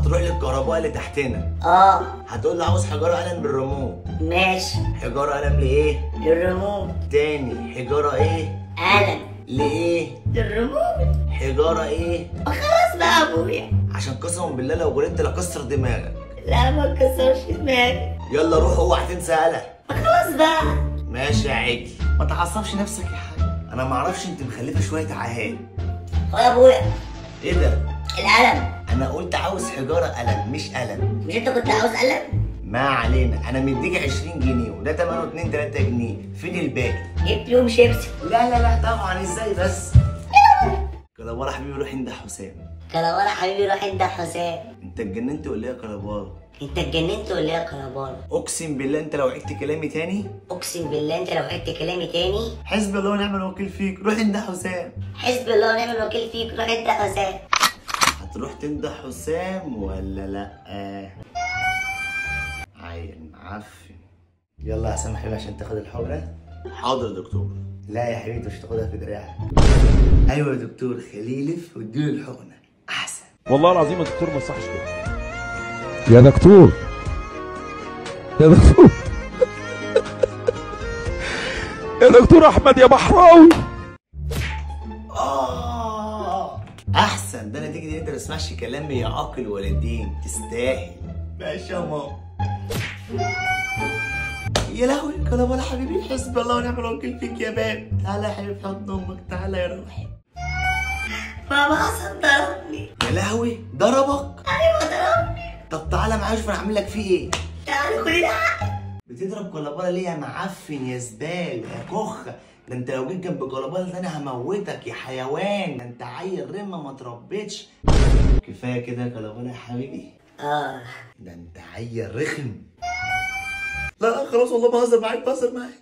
هتروح للكهرباء اللي تحتنا. آه. هتقول له عاوز حجارة قلم بالريموت ماشي. حجارة قلم لإيه؟ للريموت تاني. حجارة إيه؟ قلم. لإيه؟ للريموت حجارة إيه؟ خلاص بقى يا أبويا. عشان قسما بالله لو غلطت لكسر دماغك. لا ما تكسرش دماغي. يلا روح اوعى تنسى قلم. ما خلاص بقى. ماشي يا عجل ما تعصبش نفسك يا حاج. أنا ما أعرفش أنت مخلفة شوية عهاد. هو يا أبويا. إيه ده؟ القلم. أنا قلت عاوز حجارة قلم مش قلم. مش أنت كنت عاوز قلم؟ ما علينا أنا مديك 20 جنيه وده ثمنه 2 3 جنيه. فين الباقي؟ جبت يوم شيبسي. لا لا لا طبعا إزاي بس؟ كلابارا حبيبي روح عند حسام. كلابارا حبيبي روح انت حسام. أنت اتجننت ولا إيه يا كلابارا أنت اتجننت ولا إيه يا كلابارا أقسم بالله أنت لو عدت كلامي تاني؟ أقسم بالله أنت لو عدت كلامي تاني؟ حسبي الله ونعم الوكيل فيك روح عند حسام. حسب الله ونعم الوكيل فيك روح انت حسام. هتروح تمدح حسام ولا لأ؟ عين معفن يلا يا حسام حبيبي عشان تاخد الحجرة حاضر يا دكتور. لا يا حبيبي مش تاخدها في دراعك. أيوه يا دكتور خليه يلف واديله الحقنة. أحسن. والله العظيم يا دكتور ما يصحش كده يا دكتور. يا دكتور. يا دكتور أحمد يا بحراوي. أحسن. ده نتيجة إن أنت ما تسمعش كلام يا عاقل والدين تستاهل. ماشي يا ماما. يا لهوي كلام ولا حبيبي. حسب الله ونعم الوكيل فيك يا باب. تعالى يا حبيبي حضن أمك تعالى يا روحي. بابا حسن ضربني. يا لهوي ضربك؟ أيوه ضربني. طب تعالى معايا شوف أنا عامل لك فيه إيه. تعالى خد ده. بتضرب كلابالا ليه يا معفن يا زبال يا كخ ده انت لو جيت جنب كلابالا ده أنا هموتك يا حيوان. ده انت عيل رمة ما تربيتش. كفاية كده يا كلابالا يا حبيبي. آه. ده انت عيل رخم. لا لا خلاص والله بهزر معاك بهزر معاك.